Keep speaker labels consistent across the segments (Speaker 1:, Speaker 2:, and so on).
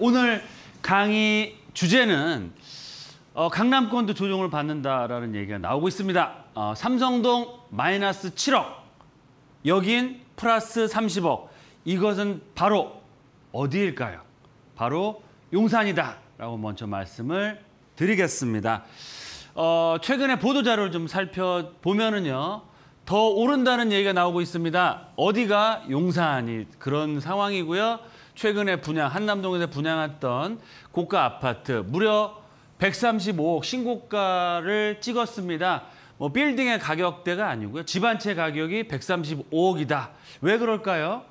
Speaker 1: 오늘 강의 주제는 어, 강남권도 조정을 받는다라는 얘기가 나오고 있습니다. 어, 삼성동 마이너스 7억, 여긴 플러스 30억. 이것은 바로 어디일까요? 바로 용산이다 라고 먼저 말씀을 드리겠습니다. 어, 최근에 보도 자료를 좀 살펴보면은요. 더 오른다는 얘기가 나오고 있습니다. 어디가 용산이 그런 상황이고요. 최근에 분양 한남동에서 분양했던 고가 아파트 무려 135억 신고가를 찍었습니다. 뭐 빌딩의 가격대가 아니고요. 집 한 채 가격이 135억이다. 왜 그럴까요?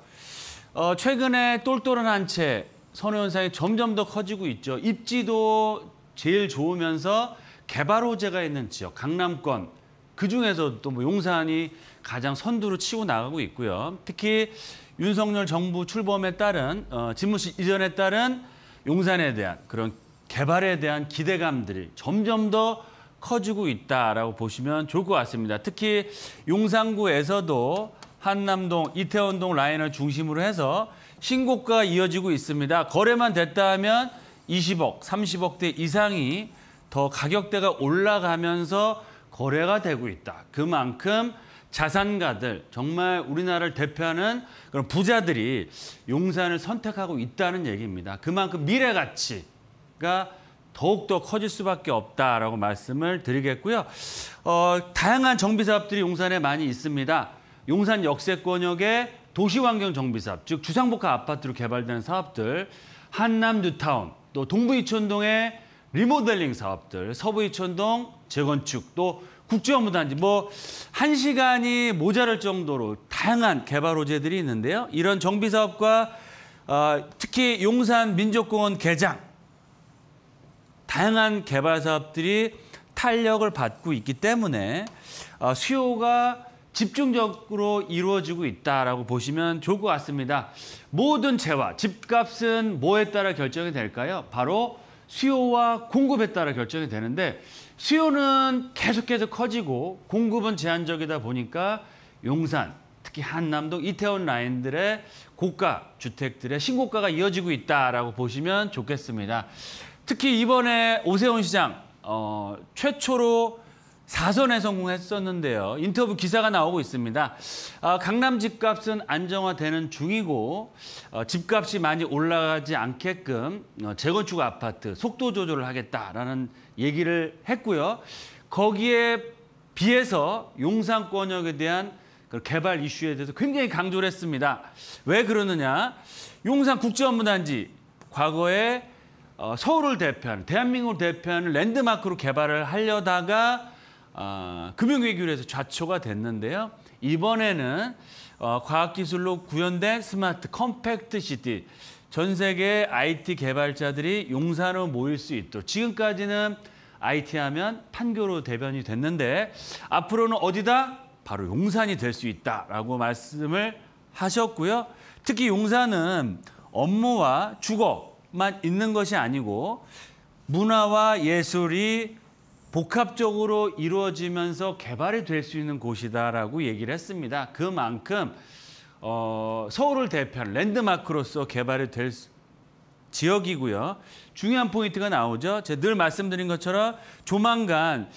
Speaker 1: 어, 최근에 똘똘한 한 채 선호 현상이 점점 더 커지고 있죠. 입지도 제일 좋으면서 개발 호재가 있는 지역, 강남권 그 중에서 또뭐 용산이 가장 선두로 치고 나가고 있고요. 특히 윤석열 정부 출범에 따른 어, 집무실 이전에 따른 용산에 대한 그런 개발에 대한 기대감들이 점점 더 커지고 있다라고 보시면 좋을 것 같습니다. 특히 용산구에서도 한남동, 이태원동 라인을 중심으로 해서 신고가가 이어지고 있습니다. 거래만 됐다 하면 20억, 30억대 이상이 더 가격대가 올라가면서 거래가 되고 있다. 그만큼 자산가들, 정말 우리나라를 대표하는 그런 부자들이 용산을 선택하고 있다는 얘기입니다. 그만큼 미래 가치가 더욱더 커질 수밖에 없다라고 말씀을 드리겠고요. 어, 다양한 정비 사업들이 용산에 많이 있습니다. 용산 역세권역의 도시환경 정비 사업, 즉 주상복합 아파트로 개발되는 사업들, 한남 뉴타운, 또 동부 이촌동의 리모델링 사업들, 서부 이촌동 재건축, 또 국제업무단지 뭐 한 시간이 모자랄 정도로 다양한 개발 호재들이 있는데요. 이런 정비 사업과 어, 특히 용산 민족공원 개장 다양한 개발 사업들이 탄력을 받고 있기 때문에 어, 수요가 집중적으로 이루어지고 있다라고 보시면 좋을 것 같습니다. 모든 재화, 집값은 뭐에 따라 결정이 될까요? 바로 수요와 공급에 따라 결정이 되는데 수요는 계속해서 커지고 공급은 제한적이다 보니까 용산, 특히 한남동, 이태원 라인들의 고가 주택들의 신고가가 이어지고 있다라고 보시면 좋겠습니다. 특히 이번에 오세훈 시장 어, 최초로 사선에 성공했었는데요. 인터뷰 기사가 나오고 있습니다. 아, 강남 집값은 안정화되는 중이고 어, 집값이 많이 올라가지 않게끔 어, 재건축 아파트 속도 조절을 하겠다라는 얘기를 했고요. 거기에 비해서 용산권역에 대한 그 개발 이슈에 대해서 굉장히 강조를 했습니다. 왜 그러느냐? 용산 국제업무단지 과거에 어, 서울을 대표하는 대한민국을 대표하는 랜드마크로 개발을 하려다가 어, 금융위기로 좌초가 됐는데요. 이번에는 어, 과학기술로 구현된 smart compact city 전 세계 IT 개발자들이 용산으로 모일 수 있도록 지금까지는 IT 하면 판교로 대변이 됐는데 앞으로는 어디다? 바로 용산이 될 수 있다라고 말씀을 하셨고요. 특히 용산은 업무와 주거만 있는 것이 아니고 문화와 예술이 복합적으로 이루어지면서 개발이 될 수 있는 곳이다라고 얘기를 했습니다. 그만큼 어, 서울을 대표하는 랜드마크로서 개발이 될 지역이고요. 중요한 포인트가 나오죠. 제가 늘 말씀드린 것처럼 조만간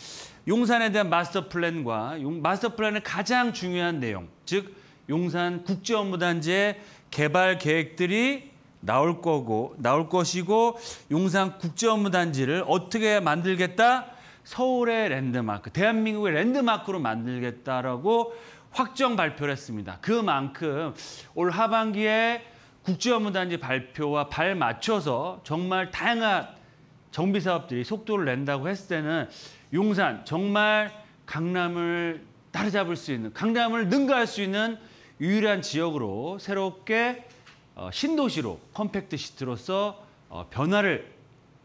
Speaker 1: 용산에 대한 마스터 플랜과 마스터 플랜의 가장 중요한 내용, 즉 용산 국제업무단지의 개발 계획들이 나올 거고 나올 것이고 용산 국제업무단지를 어떻게 만들겠다? 서울의 랜드마크, 대한민국의 랜드마크로 만들겠다라고 확정 발표를 했습니다. 그만큼 올 하반기에 국제업무단지 발표와 발 맞춰서 정말 다양한 정비 사업들이 속도를 낸다고 했을 때는 용산 정말 강남을 따라잡을 수 있는 강남을 능가할 수 있는 유일한 지역으로 새롭게 어, 신도시로 컴팩트 시티로서 어, 변화를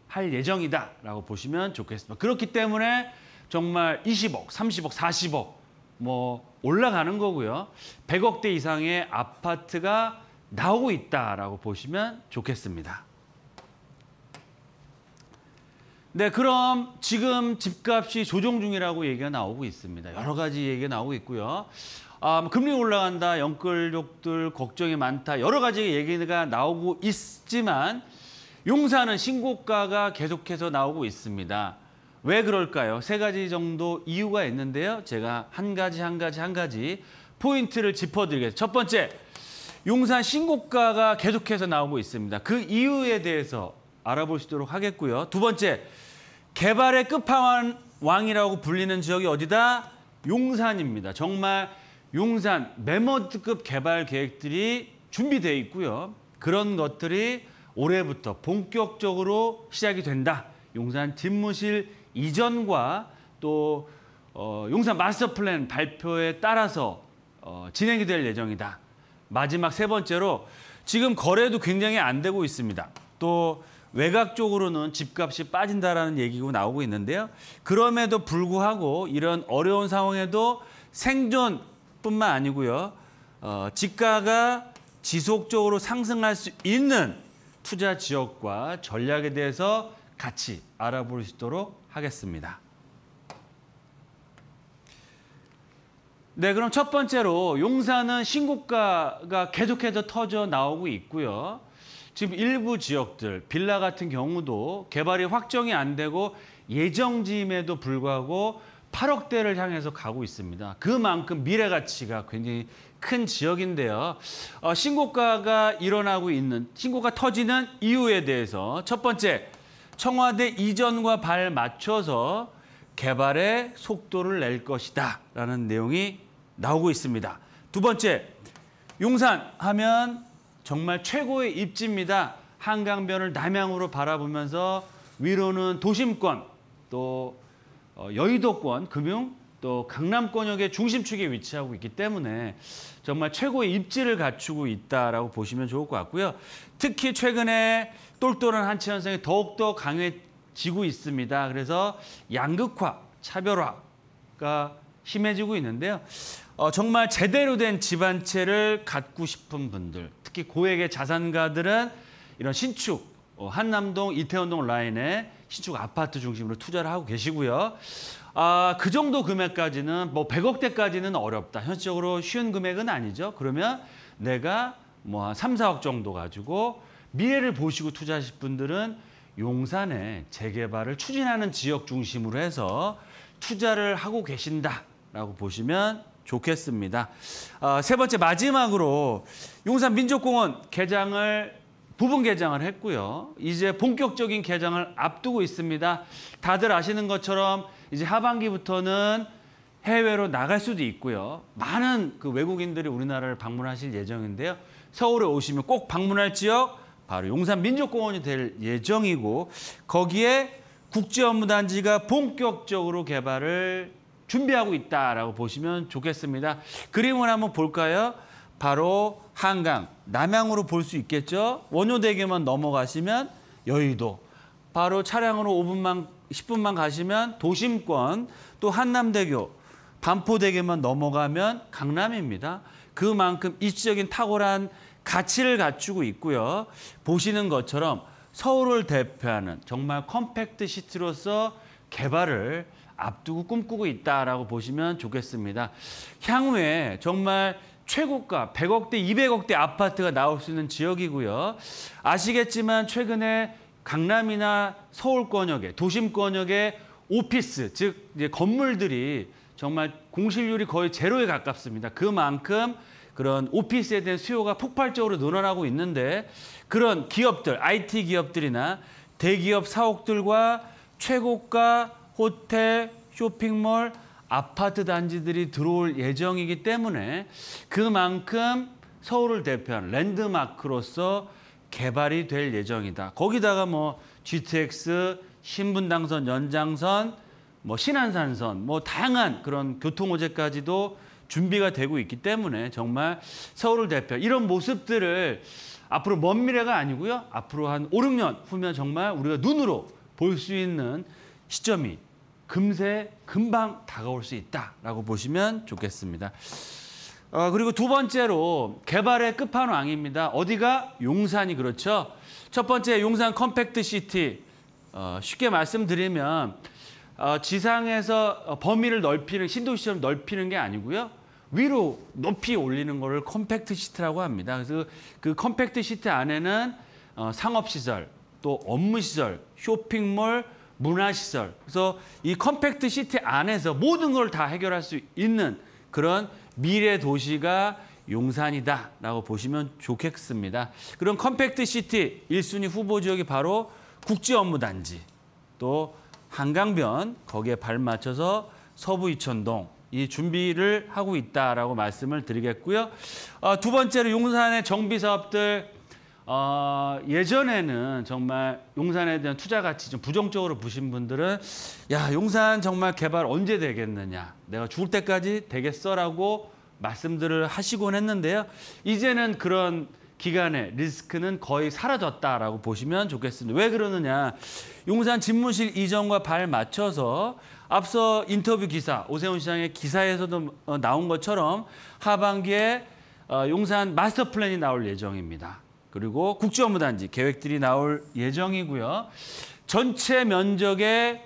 Speaker 1: 할 예정이다라고 보시면 좋겠습니다. 그렇기 때문에 정말 20억, 30억, 40억 뭐 올라가는 거고요. 100억대 이상의 아파트가 나오고 있다라고 보시면 좋겠습니다. 네, 그럼 지금 집값이 조정 중이라고 얘기가 나오고 있습니다. 여러 가지 얘기가 나오고 있고요. 아, 뭐 금리 올라간다, 연끌족들 걱정이 많다, 여러 가지 얘기가 나오고 있지만 용산은 신고가가 계속해서 나오고 있습니다. 왜 그럴까요? 세 가지 정도 이유가 있는데요. 제가 한 가지 한 가지 한 가지 포인트를 짚어드리겠습니다. 첫 번째, 용산 신고가가 계속해서 나오고 있습니다. 그 이유에 대해서 알아볼 수 있도록 하겠고요. 두 번째, 개발의 끝판왕이라고 불리는 지역이 어디다? 용산입니다. 정말 용산 메모드급 개발 계획들이 준비되어 있고요. 그런 것들이 올해부터 본격적으로 시작이 된다. 용산 집무실 이전과 또 어, 용산 마스터 플랜 발표에 따라서 어, 진행이 될 예정이다. 마지막 세 번째로 지금 거래도 굉장히 안 되고 있습니다. 또 외곽 쪽으로는 집값이 빠진다라는 얘기가 나오고 있는데요. 그럼에도 불구하고 이런 어려운 상황에도 생존뿐만 아니고요. 어, 집가가 지속적으로 상승할 수 있는 투자 지역과 전략에 대해서 같이 알아볼 수 있도록 하겠습니다. 네, 그럼 첫 번째로 용산은 신고가가 계속해서 터져 나오고 있고요. 지금 일부 지역들, 빌라 같은 경우도 개발이 확정이 안 되고 예정지임에도 불구하고 8억대를 향해서 가고 있습니다. 그만큼 미래 가치가 굉장히 큰 지역인데요. 어, 신고가가 일어나고 있는, 신고가 터지는 이유에 대해서 첫 번째, 청와대 이전과 발 맞춰서 개발의 속도를 낼 것이다 라는 내용이 나오고 있습니다. 두 번째, 용산 하면 정말 최고의 입지입니다. 한강변을 남향으로 바라보면서 위로는 도심권, 또 어, 여의도권, 금융, 또 강남권역의 중심축에 위치하고 있기 때문에 정말 최고의 입지를 갖추고 있다라고 보시면 좋을 것 같고요. 특히 최근에 똘똘한 한치 현상이 더욱더 강해지고 있습니다. 그래서 양극화, 차별화가 심해지고 있는데요. 어, 정말 제대로 된집한 채를 갖고 싶은 분들, 특히 고액의 자산가들은 이런 신축, 어, 한남동, 이태원동 라인에 신축 아파트 중심으로 투자를 하고 계시고요. 아, 그 정도 금액까지는 뭐 100억대까지는 어렵다. 현실적으로 쉬운 금액은 아니죠. 그러면 내가 뭐 한 3, 4억 정도 가지고 미래를 보시고 투자하실 분들은 용산에 재개발을 추진하는 지역 중심으로 해서 투자를 하고 계신다라고 보시면 좋겠습니다. 어, 세 번째 마지막으로 용산 민족공원 개장을 부분 개장을 했고요. 이제 본격적인 개장을 앞두고 있습니다. 다들 아시는 것처럼 이제 하반기부터는 해외로 나갈 수도 있고요. 많은 그 외국인들이 우리나라를 방문하실 예정인데요. 서울에 오시면 꼭 방문할 지역 바로 용산 민족공원이 될 예정이고 거기에 국제 업무 단지가 본격적으로 개발을 준비하고 있다라고 보시면 좋겠습니다. 그림을 한번 볼까요? 바로 한강, 남양으로 볼 수 있겠죠. 원효대교만 넘어가시면 여의도, 바로 차량으로 5분만, 10분만 가시면 도심권, 또 한남대교, 반포대교만 넘어가면 강남입니다. 그만큼 입지적인 탁월한 가치를 갖추고 있고요. 보시는 것처럼 서울을 대표하는 정말 컴팩트 시티로서 개발을 앞두고 꿈꾸고 있다라고 보시면 좋겠습니다. 향후에 정말 최고가 100억대, 200억대 아파트가 나올 수 있는 지역이고요. 아시겠지만 최근에 강남이나 서울권역에 도심권역에 오피스 즉 이제 건물들이 정말 공실률이 거의 제로에 가깝습니다. 그만큼 그런 오피스에 대한 수요가 폭발적으로 늘어나고 있는데 그런 기업들, IT 기업들이나 대기업 사옥들과 최고가 호텔, 쇼핑몰, 아파트 단지들이 들어올 예정이기 때문에 그만큼 서울을 대표하는 랜드마크로서 개발이 될 예정이다. 거기다가 뭐 GTX, 신분당선, 연장선, 뭐 신안산선, 뭐 다양한 그런 교통호재까지도 준비가 되고 있기 때문에 정말 서울을 대표 이런 모습들을 앞으로 먼 미래가 아니고요. 앞으로 한 5, 6년 후면 정말 우리가 눈으로 볼 수 있는 시점이 금세 금방 다가올 수 있다라고 보시면 좋겠습니다. 어, 그리고 두 번째로 개발의 끝판왕입니다. 어디가? 용산이 그렇죠. 첫 번째 용산 compact city. 어, 쉽게 말씀드리면 어, 지상에서 범위를 넓히는 신도시처럼 넓히는 게 아니고요. 위로 높이 올리는 것을 compact city라고 합니다. 그래서 그 compact city 안에는 어, 상업시설, 또 업무시설, 쇼핑몰, 문화시설. 그래서 이 compact city 안에서 모든 걸 다 해결할 수 있는 그런 미래 도시가 용산이다라고 보시면 좋겠습니다. 그런 compact city 1순위 후보 지역이 바로 국제 업무 단지 또 한강변 거기에 발 맞춰서 서부 이촌동이 준비를 하고 있다라고 말씀을 드리겠고요. 어, 두 번째로 용산의 정비 사업들 어, 예전에는 정말 용산에 대한 투자 가치 좀 부정적으로 보신 분들은 야 용산 정말 개발 언제 되겠느냐 내가 죽을 때까지 되겠어라고 말씀들을 하시곤 했는데요. 이제는 그런 기간의 리스크는 거의 사라졌다라고 보시면 좋겠습니다. 왜 그러느냐? 용산 집무실 이전과 발 맞춰서 앞서 인터뷰 기사 오세훈 시장의 기사에서도 어, 나온 것처럼 하반기에 어, 용산 마스터 플랜이 나올 예정입니다. 그리고 국제업무단지 계획들이 나올 예정이고요. 전체 면적의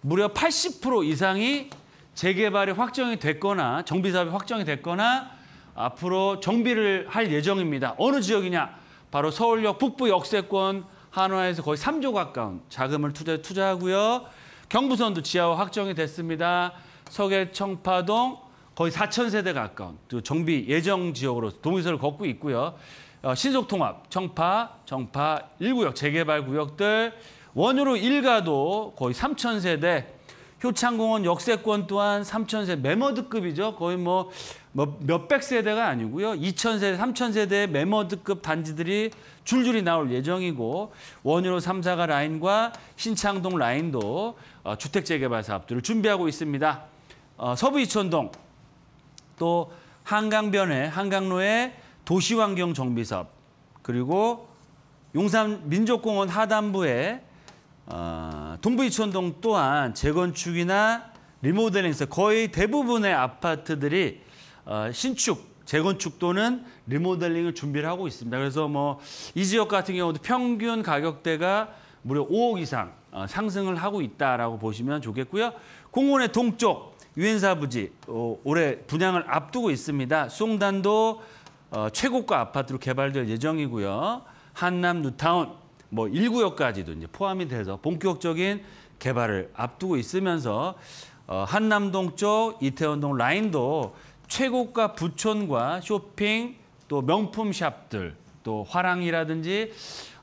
Speaker 1: 무려 80% 이상이 재개발이 확정이 됐거나 정비 사업이 확정이 됐거나 앞으로 정비를 할 예정입니다. 어느 지역이냐? 바로 서울역 북부 역세권 한화에서 거의 3조 가까운 자금을 투자, 투자하고요. 경부선도 지하화 확정이 됐습니다. 서계 청파동 거의 4천 세대 가까운 또 정비 예정 지역으로 동의서를 걷고 있고요. 어, 신속 통합, 청파, 정파 1구역 재개발 구역들 원으로 일가도 거의 3천 세대 효창공원 역세권 또한 3천 세 메머드급이죠. 거의 뭐, 뭐 몇백 세대가 아니고요. 2천 세대, 3천 세대의 메머드급 단지들이 줄줄이 나올 예정이고 원유로 3사가 라인과 신창동 라인도 어, 주택 재개발 사업들을 준비하고 있습니다. 어, 서부 이천동 또 한강변에 한강로에 도시환경 정비 사업 그리고 용산 민족공원 하단부에 어, 동부 이천동 또한 재건축이나 리모델링에서 거의 대부분의 아파트들이 어, 신축, 재건축 또는 리모델링을 준비를 하고 있습니다. 그래서 뭐 이 지역 같은 경우도 평균 가격대가 무려 5억 이상 어, 상승을 하고 있다라고 보시면 좋겠고요. 공원의 동쪽 유엔사 부지 어, 올해 분양을 앞두고 있습니다. 송단도 어, 최고가 아파트로 개발될 예정이고요. 한남 뉴타운 뭐 1구역까지도 이제 포함이 돼서 본격적인 개발을 앞두고 있으면서 어, 한남동 쪽 이태원동 라인도 최고가 부촌과 쇼핑 또 명품 샵들 또 화랑이라든지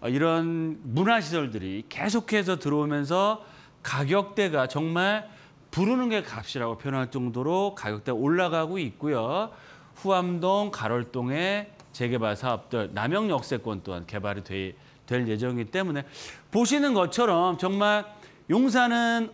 Speaker 1: 어, 이런 문화시설들이 계속해서 들어오면서 가격대가 정말 부르는 게 값이라고 표현할 정도로 가격대가 올라가고 있고요. 후암동, 가롤동의 재개발 사업들, 남영 역세권 또한 개발이 돼, 될 예정이기 때문에 보시는 것처럼 정말 용산은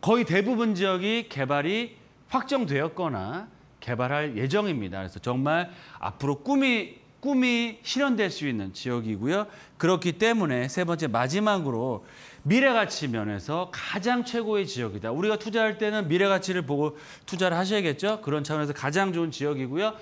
Speaker 1: 거의 대부분 지역이 개발이 확정되었거나 개발할 예정입니다. 그래서 정말 앞으로 꿈이 꿈이 실현될 수 있는 지역이고요. 그렇기 때문에 세 번째 마지막으로 미래 가치 면에서 가장 최고의 지역이다. 우리가 투자할 때는 미래 가치를 보고 투자를 하셔야겠죠. 그런 차원에서 가장 좋은 지역이고요.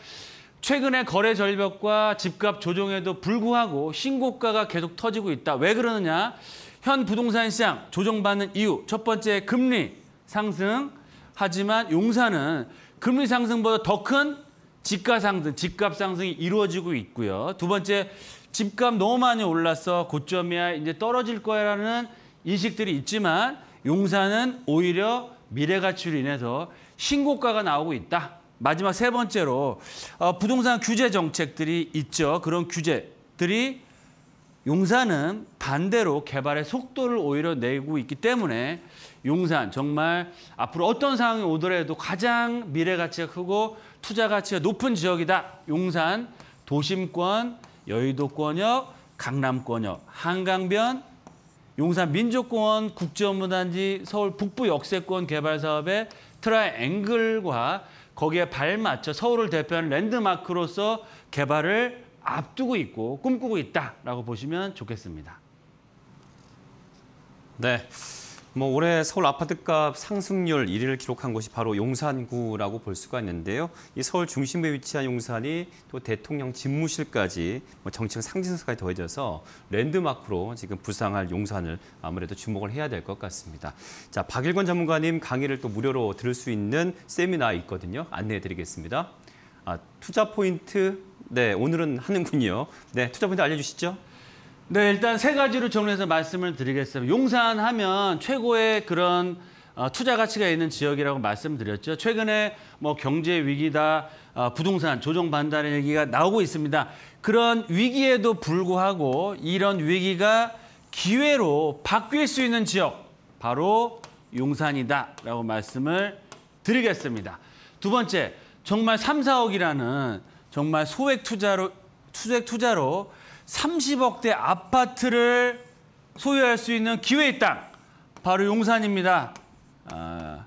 Speaker 1: 최근에 거래 절벽과 집값 조정에도 불구하고 신고가가 계속 터지고 있다. 왜 그러느냐? 현 부동산 시장 조정받는 이유 첫 번째 금리 상승 하지만 용산은 금리 상승보다 더 큰 집가 상승, 집값 상승이 이루어지고 있고요. 두 번째 집값 너무 많이 올라서 고점이야 이제 떨어질 거야라는 인식들이 있지만 용산은 오히려 미래 가치로 인해서 신고가가 나오고 있다. 마지막 세 번째로 어, 부동산 규제 정책들이 있죠. 그런 규제들이 용산은 반대로 개발의 속도를 오히려 내고 있기 때문에 용산 정말 앞으로 어떤 상황이 오더라도 가장 미래 가치가 크고 투자 가치가 높은 지역이다. 용산 도심권, 여의도권역, 강남권역, 한강변, 용산 민족공원 국제업무단지 서울 북부 역세권 개발 사업의 트라이앵글과 거기에 발맞춰 서울을 대표하는 랜드마크로서 개발을 앞두고 있고 꿈꾸고 있다라고 보시면 좋겠습니다.
Speaker 2: 네. 뭐 올해 서울 아파트값 상승률 1위를 기록한 곳이 바로 용산구라고 볼 수가 있는데요. 이 서울 중심부에 위치한 용산이 또 대통령 집무실까지 뭐 정책 상징성까지 더해져서 랜드마크로 지금 부상할 용산을 아무래도 주목을 해야 될 것 같습니다. 자, 박일권 전문가님 강의를 또 무료로 들을 수 있는 세미나 있거든요. 안내해 드리겠습니다. 아, 투자 포인트 네, 오늘은 하는군요. 네, 투자 포인트 알려 주시죠.
Speaker 1: 네, 일단 세 가지로 정리해서 말씀을 드리겠습니다. 용산 하면 최고의 그런 어, 투자 가치가 있는 지역이라고 말씀드렸죠. 최근에 뭐 경제 위기다, 어, 부동산 조정 반달의 얘기가 나오고 있습니다. 그런 위기에도 불구하고 이런 위기가 기회로 바뀔 수 있는 지역 바로 용산이다라고 말씀을 드리겠습니다. 두 번째, 정말 3, 4억이라는 정말 소액 투자로 소액 투자로 30억대 아파트를 소유할 수 있는 기회의 땅 바로 용산입니다. 아,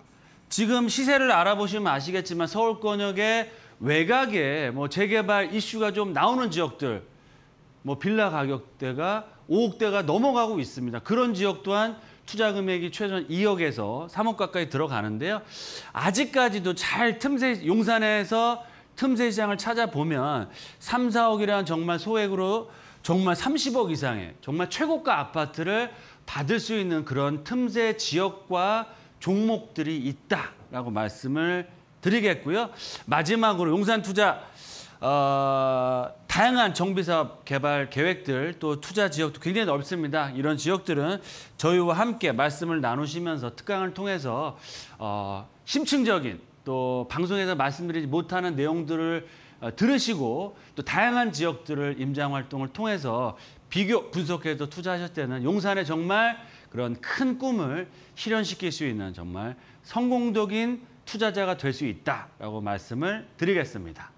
Speaker 1: 지금 시세를 알아보시면 아시겠지만 서울권역의 외곽에 뭐 재개발 이슈가 좀 나오는 지역들 뭐 빌라 가격대가 5억대가 넘어가고 있습니다. 그런 지역 또한 투자 금액이 최소한 2억에서 3억 가까이 들어가는데요. 아직까지도 잘 틈새 용산에서 틈새 시장을 찾아보면 3, 4억이라는 정말 소액으로 정말 30억 이상의 정말 최고가 아파트를 받을 수 있는 그런 틈새 지역과 종목들이 있다라고 말씀을 드리겠고요. 마지막으로 용산 투자 어, 다양한 정비사업 개발 계획들 또 투자 지역도 굉장히 넓습니다. 이런 지역들은 저희와 함께 말씀을 나누시면서 특강을 통해서 어, 심층적인 또 방송에서 말씀드리지 못하는 내용들을 어, 들으시고 또 다양한 지역들을 임장 활동을 통해서 비교 분석해서 투자하실 때는 용산에 정말 그런 큰 꿈을 실현시킬 수 있는 정말 성공적인 투자자가 될 수 있다라고 말씀을 드리겠습니다.